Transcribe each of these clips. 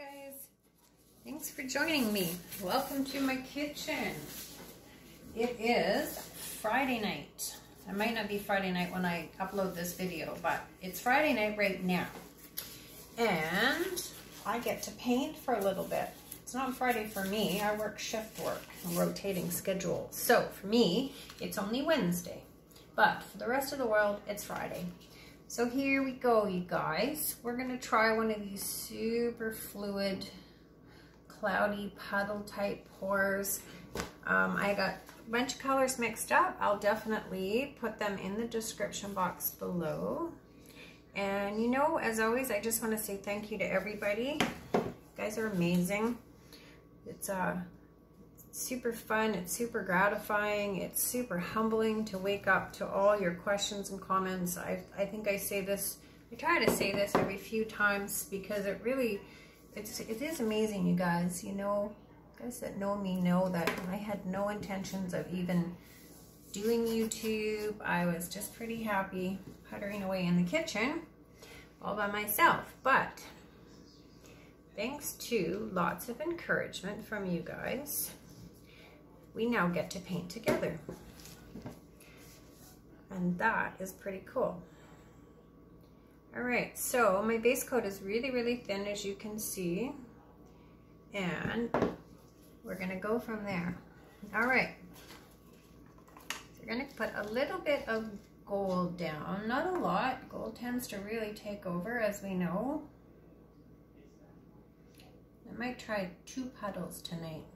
guys. Thanks for joining me. Welcome to my kitchen. It is Friday night. It might not be Friday night when I upload this video, but it's Friday night right now. And I get to paint for a little bit. It's not Friday for me. I work shift work, rotating schedule. So for me, it's only Wednesday. But for the rest of the world, it's Friday. So here we go, you guys. We're gonna try one of these super fluid, cloudy puddle type pours. Um, I got a bunch of colors mixed up. I'll definitely put them in the description box below. And you know, as always, I just wanna say thank you to everybody. You guys are amazing. It's uh, super fun, it's super gratifying, it's super humbling to wake up to all your questions and comments. I, I think I say this, I try to say this every few times because it really, it's, it is amazing, you guys. You know, guys that know me know that I had no intentions of even doing YouTube. I was just pretty happy puttering away in the kitchen all by myself. But thanks to lots of encouragement from you guys, we now get to paint together. And that is pretty cool. All right, so my base coat is really, really thin as you can see. And we're gonna go from there. All right, so we're gonna put a little bit of gold down, not a lot. Gold tends to really take over as we know. I might try two puddles tonight.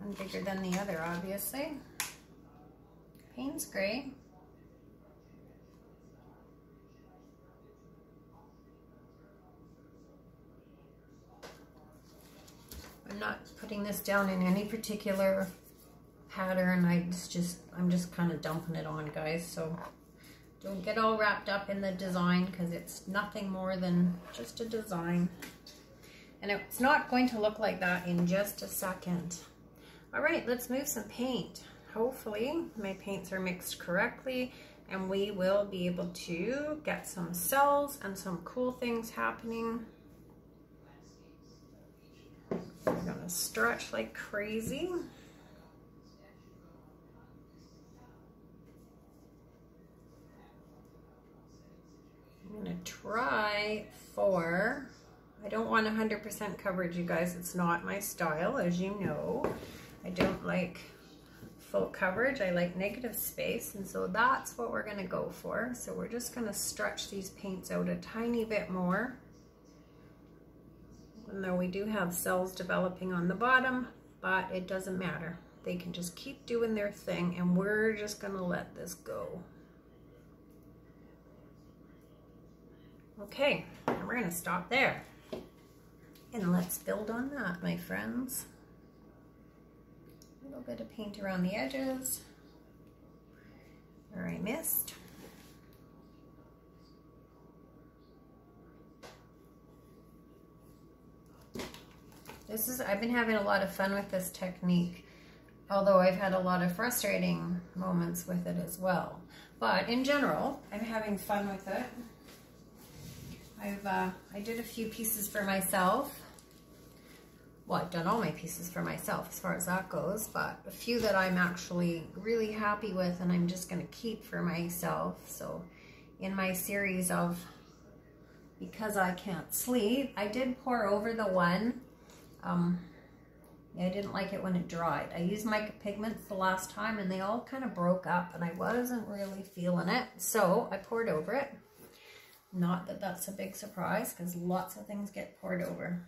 One bigger than the other, obviously. Payne's gray. I'm not putting this down in any particular pattern. I just, just I'm just kind of dumping it on, guys. So don't get all wrapped up in the design because it's nothing more than just a design. And it's not going to look like that in just a second. All right, let's move some paint. Hopefully my paints are mixed correctly and we will be able to get some cells and some cool things happening. We're gonna stretch like crazy. I'm gonna try for, I don't want 100% coverage, you guys. It's not my style, as you know. I don't like full coverage. I like negative space. And so that's what we're gonna go for. So we're just gonna stretch these paints out a tiny bit more. Even though we do have cells developing on the bottom, but it doesn't matter. They can just keep doing their thing and we're just gonna let this go. Okay, we're gonna stop there. And let's build on that, my friends little bit of paint around the edges where I missed. This is, I've been having a lot of fun with this technique, although I've had a lot of frustrating moments with it as well. But in general, I'm having fun with it. I've, uh, I did a few pieces for myself well, I've done all my pieces for myself as far as that goes, but a few that I'm actually really happy with and I'm just going to keep for myself. So in my series of Because I Can't Sleep, I did pour over the one. Um, I didn't like it when it dried. I used mica pigments the last time and they all kind of broke up and I wasn't really feeling it. So I poured over it. Not that that's a big surprise because lots of things get poured over.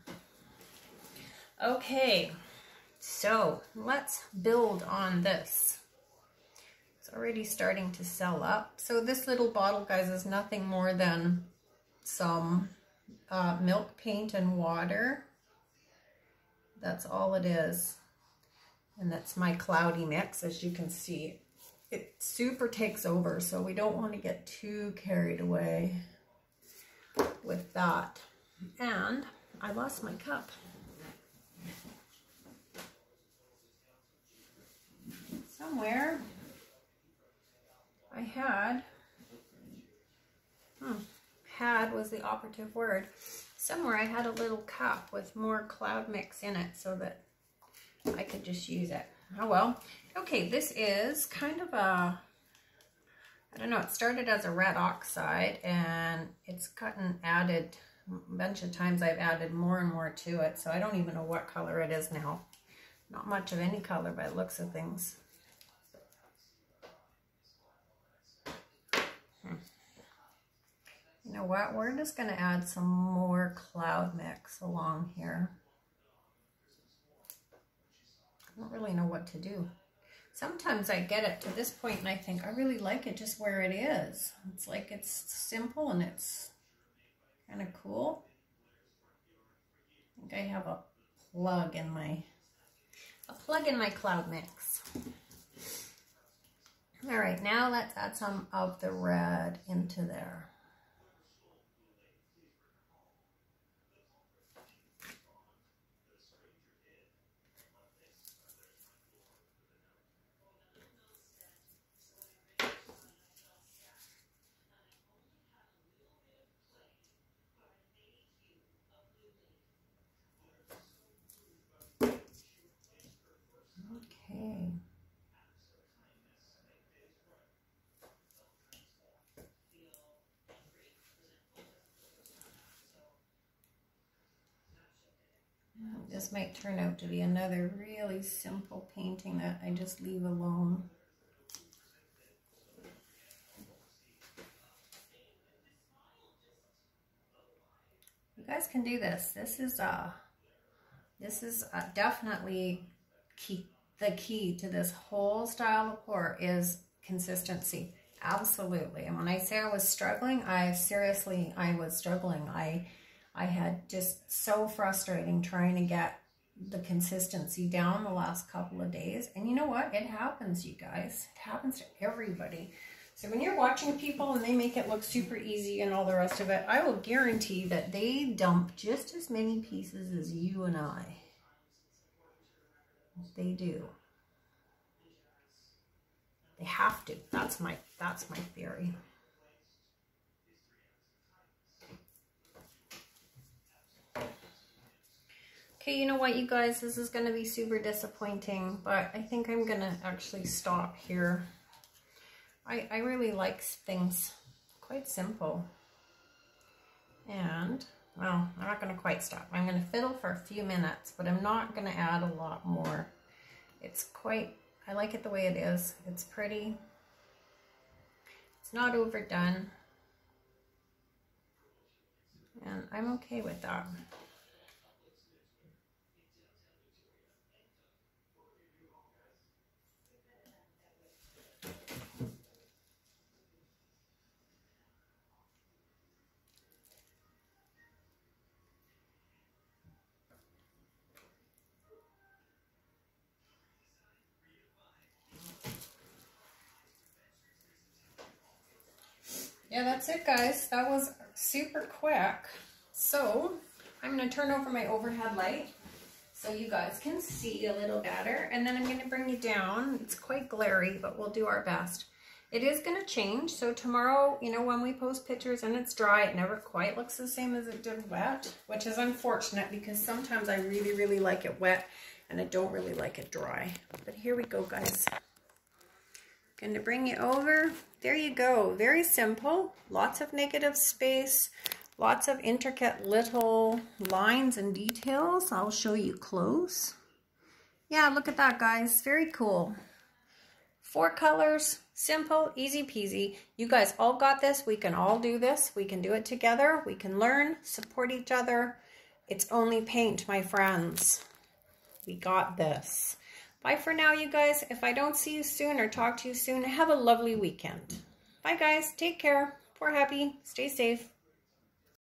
Okay, so let's build on this. It's already starting to cell up. So this little bottle, guys, is nothing more than some uh, milk paint and water. That's all it is. And that's my cloudy mix, as you can see. It super takes over, so we don't want to get too carried away with that. And I lost my cup. Somewhere I had, hmm, had was the operative word. Somewhere I had a little cup with more cloud mix in it so that I could just use it. Oh well. Okay, this is kind of a, I don't know, it started as a red oxide and it's gotten added, a bunch of times I've added more and more to it, so I don't even know what color it is now. Not much of any color by looks of things. Hmm. You know what, we're just going to add some more cloud mix along here. I don't really know what to do. Sometimes I get it to this point and I think I really like it just where it is. It's like it's simple and it's kind of cool. I think I have a plug in my a plug in my cloud mix. All right, now let's add some of the red into there. This might turn out to be another really simple painting that I just leave alone. You guys can do this. This is uh, this is uh, definitely key. The key to this whole style of pour is consistency. Absolutely. And when I say I was struggling, I seriously, I was struggling. I I had just so frustrating trying to get the consistency down the last couple of days. And you know what? It happens, you guys. It happens to everybody. So when you're watching people and they make it look super easy and all the rest of it, I will guarantee that they dump just as many pieces as you and I. They do. They have to. That's my that's my theory. You know what, you guys? This is going to be super disappointing, but I think I'm going to actually stop here. I, I really like things quite simple. And, well, I'm not going to quite stop. I'm going to fiddle for a few minutes, but I'm not going to add a lot more. It's quite, I like it the way it is. It's pretty. It's not overdone. And I'm okay with that. Yeah, that's it, guys. That was super quick. So I'm going to turn over my overhead light so you guys can see a little better. And then I'm going to bring you down. It's quite glary, but we'll do our best. It is going to change. So tomorrow, you know, when we post pictures and it's dry, it never quite looks the same as it did wet, which is unfortunate because sometimes I really, really like it wet and I don't really like it dry. But here we go, guys. Going to bring you over. There you go. Very simple. Lots of negative space. Lots of intricate little lines and details. I'll show you close. Yeah, look at that, guys. Very cool. Four colors. Simple, easy peasy. You guys all got this. We can all do this. We can do it together. We can learn, support each other. It's only paint, my friends. We got this. Bye for now, you guys. If I don't see you soon or talk to you soon, have a lovely weekend. Bye, guys. Take care. Pour happy. Stay safe.